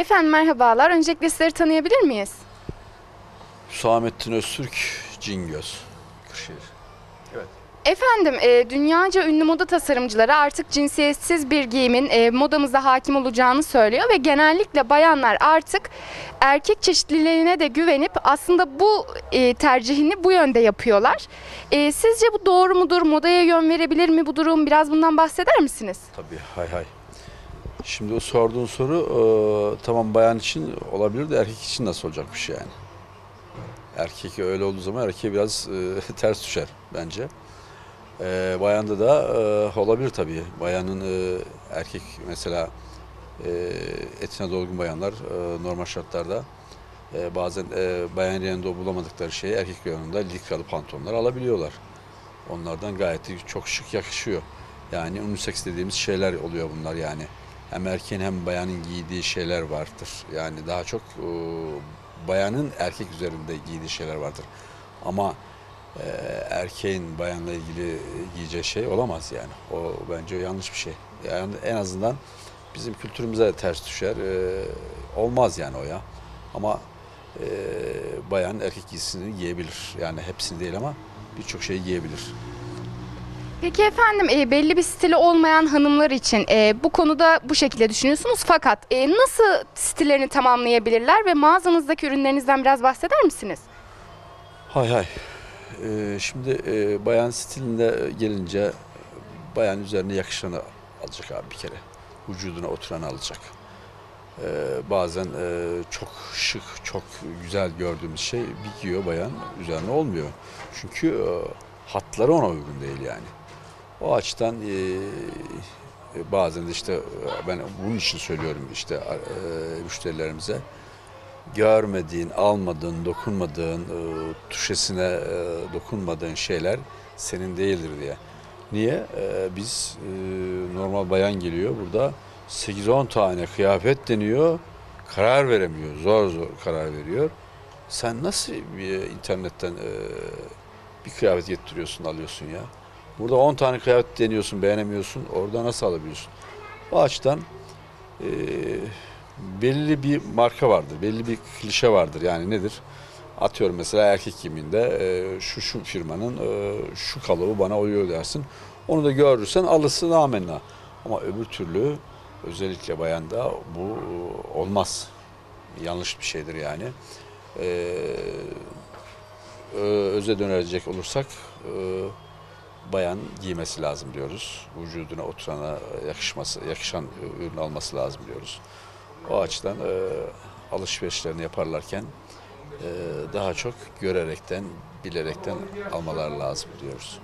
Efendim merhabalar. Öncelikle sizleri tanıyabilir miyiz? Hüsamettin Öztürk, Cingöz, Kırşehir. Efendim, e, dünyaca ünlü moda tasarımcıları artık cinsiyetsiz bir giyimin e, modamıza hakim olacağını söylüyor ve genellikle bayanlar artık erkek çeşitliliğine de güvenip aslında bu e, tercihini bu yönde yapıyorlar. E, sizce bu doğru mudur? Modaya yön verebilir mi bu durum? Biraz bundan bahseder misiniz? Tabii hay hay. Şimdi o sorduğun soru e, tamam bayan için olabilir de erkek için nasıl olacakmış yani? Erkek öyle olduğu zaman erkeğe biraz e, ters düşer bence. E, bayanda da e, olabilir tabii. Bayanın e, erkek mesela e, etine dolgun bayanlar e, normal şartlarda e, bazen e, bayan reyonunda bulamadıkları şeyi erkek reyonunda likralı pantolonlar alabiliyorlar. Onlardan gayet çok şık yakışıyor. Yani unisex dediğimiz şeyler oluyor bunlar yani. Hem erkeğin hem bayanın giydiği şeyler vardır. Yani daha çok e, bayanın erkek üzerinde giydiği şeyler vardır. Ama e, erkeğin bayanla ilgili giyeceği şey olamaz yani. O bence yanlış bir şey. Yani en azından bizim kültürümüze de ters düşer. E, olmaz yani o ya. Ama e, bayan erkek giysisini giyebilir. Yani hepsini değil ama birçok şeyi giyebilir. Peki efendim e, belli bir stili olmayan hanımlar için e, bu konuda bu şekilde düşünüyorsunuz. Fakat e, nasıl stillerini tamamlayabilirler ve mağazanızdaki ürünlerinizden biraz bahseder misiniz? Hay hay. Ee, şimdi e, bayan stilinde gelince bayan üzerine yakışanı alacak abi bir kere. Vücuduna oturanı alacak. Ee, bazen e, çok şık, çok güzel gördüğümüz şey bir giyiyor bayan üzerine olmuyor. Çünkü e, hatları ona uygun değil yani. O açıdan e, e, bazen de işte e, ben bunun için söylüyorum işte e, müşterilerimize görmediğin, almadığın, dokunmadığın, e, tuşesine e, dokunmadığın şeyler senin değildir diye. Niye? E, biz e, normal bayan geliyor burada 8-10 tane kıyafet deniyor, karar veremiyor, zor zor karar veriyor. Sen nasıl bir internetten e, bir kıyafet getiriyorsun, alıyorsun ya? Burada 10 tane kıyafet deniyorsun, beğenemiyorsun, orada nasıl alabiliyorsun? O açıdan e, belli bir marka vardır, belli bir klişe vardır. Yani nedir? Atıyorum mesela erkek giyiminde e, şu şu firmanın e, şu kalıbı bana uyuyor dersin. Onu da görürsen alırsın amenna. Ama öbür türlü özellikle bayanda bu e, olmaz. Yanlış bir şeydir yani. E, ö- öze dönecek olursak e, bayan giymesi lazım diyoruz. Vücuduna oturana yakışması, yakışan ürün alması lazım diyoruz. O açıdan e, alışverişlerini yaparlarken e, daha çok görerekten, bilerekten almaları lazım diyoruz.